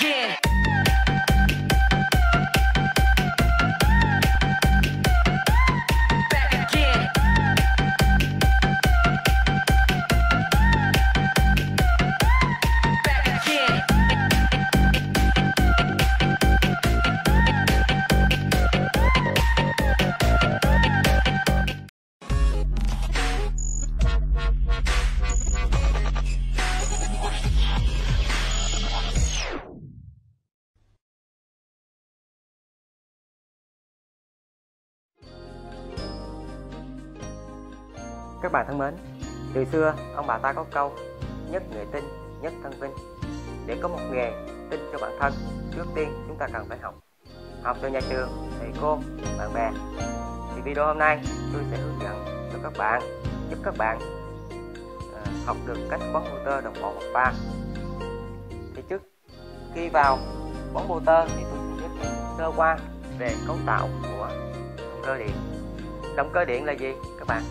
again. Các bạn thân mến, từ xưa ông bà ta có câu nhất người tin, nhất thân vinh. Để có một nghề tin cho bản thân, trước tiên chúng ta cần phải học. Học từ nhà trường, thầy cô, bạn bè. Thì video hôm nay tôi sẽ hướng dẫn cho các bạn, giúp các bạn à, học được cách bón motor đồng bộ một ba. Thì trước khi vào bón motor thì tôi sẽ giới thiệu sơ qua về cấu tạo của động cơ điện. Động cơ điện là gì các bạn?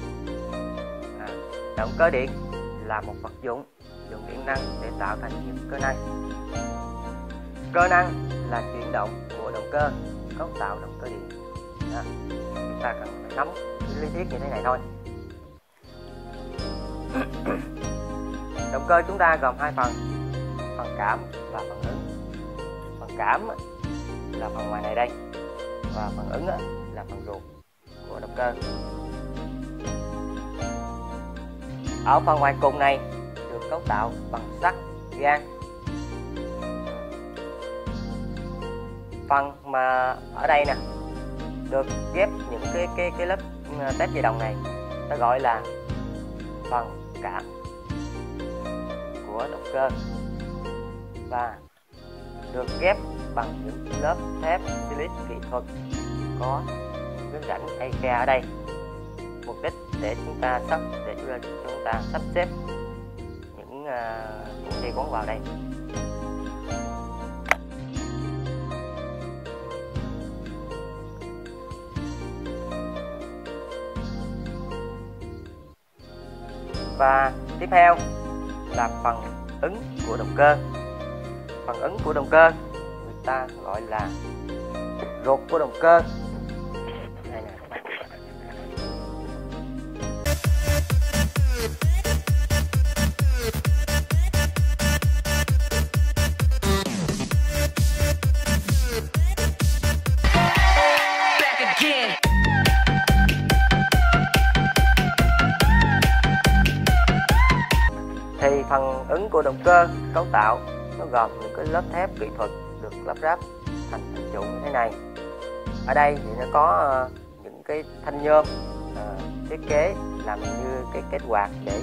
Động cơ điện là một vật dụng dùng điện năng để tạo thành những cơ năng. Cơ năng là chuyển động của động cơ, cấu tạo động cơ điện. Đó. Chúng ta cần phải nắm lý thuyết như thế này thôi. động cơ chúng ta gồm hai phần, phần cảm và phần ứng. Phần cảm là phần ngoài này đây và phần ứng là phần ruột của động cơ. Ở phần ngoài cùng này được cấu tạo bằng sắt, gan. Phần mà ở đây nè được ghép những cái cái cái lớp ừ, tép dây đồng này ta gọi là phần cảm của động cơ và được ghép bằng những lớp thép silic kỹ thuật có những cái rãnh hay khe ở đây mục đích để chúng ta sắp là chúng ta, sắp xếp những uh, những dây bón vào đây. Và tiếp theo là phần ứng của động cơ. Phần ứng của động cơ người ta gọi là ruột của động cơ. Thì phần ứng của động cơ cấu tạo nó gồm những cái lớp thép kỹ thuật được lắp ráp thành thành trụ như thế này. Ở đây thì nó có ờ, những cái thanh nhôm ờ, thiết kế làm như cái kết quạt để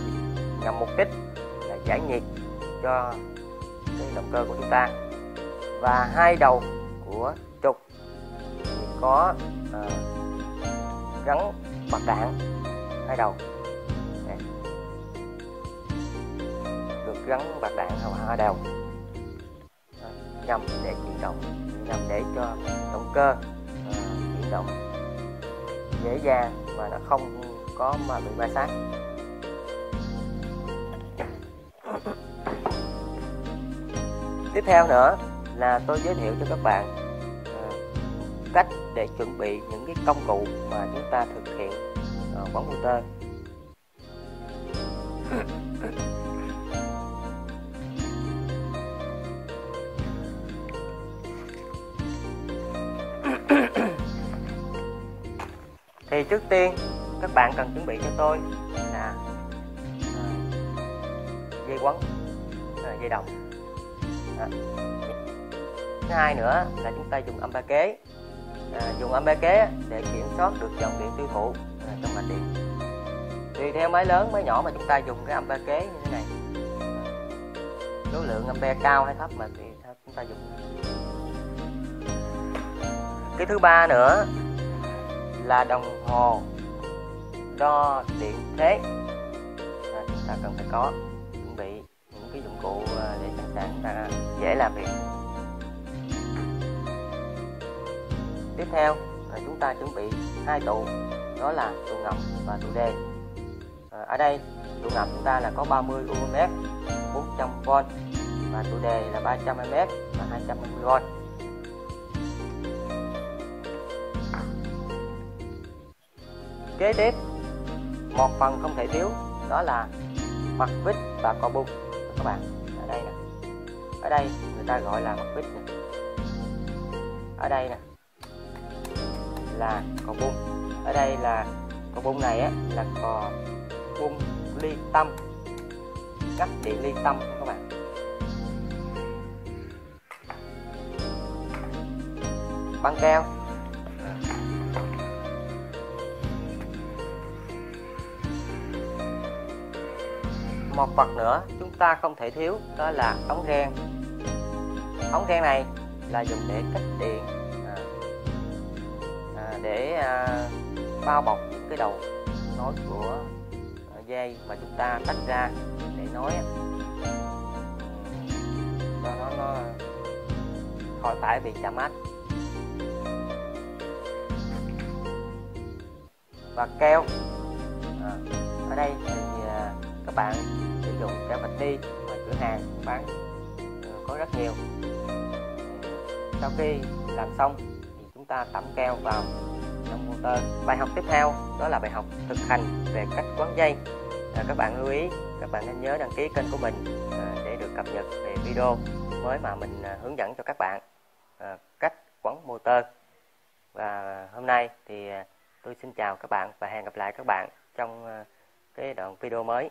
nhằm mục đích là giải nhiệt cho cái động cơ của chúng ta. Và hai đầu của trục thì có ờ, gắn bạc đạn hai đầu. Gắn bạc đạn hậu hạ đầu. À, nhằm để chuyển động nhằm để cho động cơ à, chuyển động dễ dàng và nó không có mà bị ma sát. Tiếp theo nữa là tôi giới thiệu cho các bạn à, cách để chuẩn bị những cái công cụ mà chúng ta thực hiện uh, bóng motor. thì trước tiên các bạn cần chuẩn bị cho tôi là à, dây quấn à, dây đồng. Đó. thứ hai nữa là chúng ta dùng âm ba kế. À, dùng âm ba kế để kiểm soát được dòng điện tiêu thụ à, trong mạch điện. Tùy theo máy lớn máy nhỏ mà chúng ta dùng cái âm ba kế như thế này. Số lượng ampe cao hay thấp mà tùy theo chúng ta dùng cái thứ ba nữa là đồng hồ đo điện thế. À, chúng ta cần phải có chuẩn bị những cái dụng cụ à, để sẵn sàng chúng ta dễ làm việc. Tiếp theo là chúng ta chuẩn bị hai tụ đó là tụ ngầm và tụ đề à, ở đây tụ ngầm chúng ta là có 30 UMF 400V và tụ đề là 300 mm và 250V kế tiếp. Một phần không thể thiếu, đó là mặt vít và co bung. Các bạn, ở đây nè. Ở đây, người ta gọi là mặt vít nè. Ở đây nè, là cò bung. Ở đây là cò bung này á, là cò bung ly tâm. Cắt điện ly tâm các bạn. Băng keo. Một vật nữa chúng ta không thể thiếu đó là ống ren ống ren này là dùng để cách điện à, à, để à, bao bọc những cái đầu nối của à, dây mà chúng ta tách ra để nối. Cho nó nó khỏi phải bị chạm ách và keo à, ở đây thì các bạn sử dụng keo bạch đi mà cửa hàng bán ờ, có rất nhiều. Sau khi làm xong thì chúng ta tẩm keo vào trong motor. Bài học tiếp theo đó là bài học thực hành về cách quấn dây à, ờ, các bạn lưu ý các bạn nên nhớ đăng ký kênh của mình à, để được cập nhật về video mới mà mình à, hướng dẫn cho các bạn à, cách quấn motor. Và hôm nay thì tôi xin chào các bạn và hẹn gặp lại các bạn trong cái đoạn video mới.